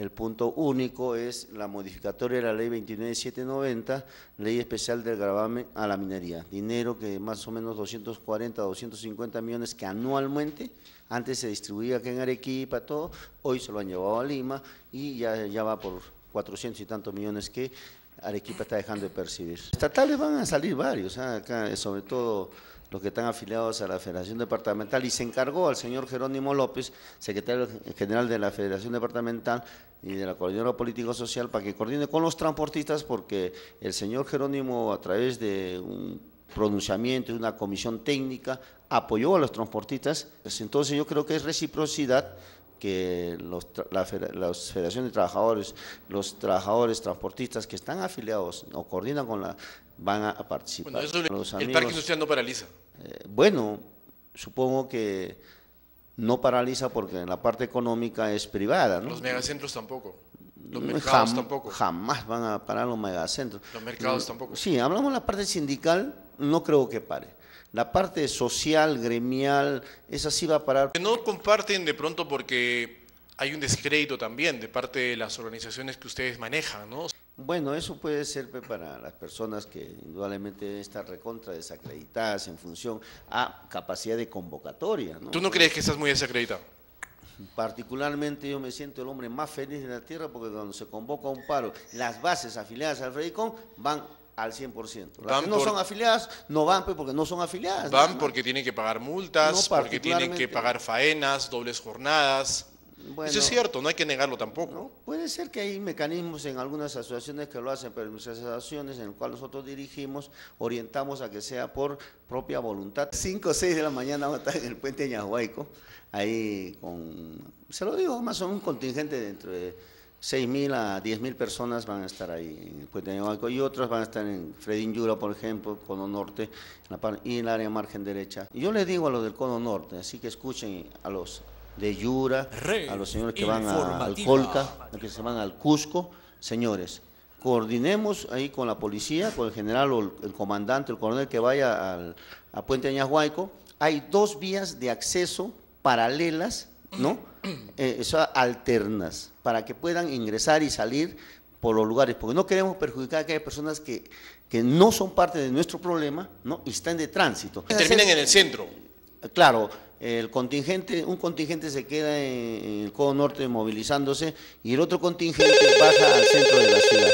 El punto único es la modificatoria de la ley 29790, ley especial del gravamen a la minería. Dinero que más o menos 240, 250 millones que anualmente, antes se distribuía aquí en Arequipa, todo, hoy se lo han llevado a Lima y ya, ya va por 400 y tantos millones que Arequipa está dejando de percibir. Estatales van a salir varios, ¿ah? acá sobre todo los que están afiliados a la Federación Departamental y se encargó al señor Jerónimo López, secretario general de la Federación Departamental y de la Coordinadora Político-Social, para que coordine con los transportistas porque el señor Jerónimo a través de un pronunciamiento de una comisión técnica apoyó a los transportistas, entonces yo creo que es reciprocidad que los, la, federaciones de trabajadores, los trabajadores transportistas que están afiliados o coordinan con la, van a, participar. Bueno, eso el parque social no paraliza. Eh, bueno, supongo que no paraliza porque en la parte económica es privada. ¿no? Los megacentros tampoco. Los mercados tampoco. Jamás van a parar los megacentros. Los mercados tampoco. Sí, hablamos de la parte sindical, no creo que pare. La parte social, gremial, esa sí va a parar. No comparten de pronto porque hay un descrédito también de parte de las organizaciones que ustedes manejan, ¿no? Bueno, eso puede ser para las personas que indudablemente están recontra desacreditadas en función a capacidad de convocatoria. ¿no? ¿Tú no crees que estás muy desacreditado? Particularmente yo me siento el hombre más feliz de la tierra porque cuando se convoca un paro, las bases afiliadas al FREDICOM van al 100%. Las que no son afiliadas no van pues, porque no son afiliadas. Van porque tienen que pagar multas, porque tienen que pagar faenas, dobles jornadas. Eso es cierto, no hay que negarlo tampoco. puede ser que hay mecanismos en algunas asociaciones que lo hacen, pero en nuestras asociaciones en las cuales nosotros dirigimos, orientamos a que sea por propia voluntad. 5 o 6 de la mañana vamos a estar en el puente Ñahuaico, ahí con, se lo digo, más o menos un contingente dentro de 6.000 a 10.000 personas van a estar ahí en el puente de y otras van a estar en Fredín Yura, por ejemplo, Cono Norte y en el área margen derecha. Y yo les digo a los del Cono Norte, así que escuchen a los de Yura, a los señores que van al Colca, a los que se van al Cusco, señores, coordinemos ahí con la policía, con el general o el, comandante, el coronel que vaya al a Puente Añashuayco, hay dos vías de acceso paralelas, ¿no?, eh, alternas, para que puedan ingresar y salir por los lugares, porque no queremos perjudicar a aquellas personas que, que no son parte de nuestro problema ¿no? y están de tránsito. Y terminan en el centro. Claro, el contingente, un contingente se queda en, en el Codo Norte movilizándose y el otro contingente baja al centro de la ciudad.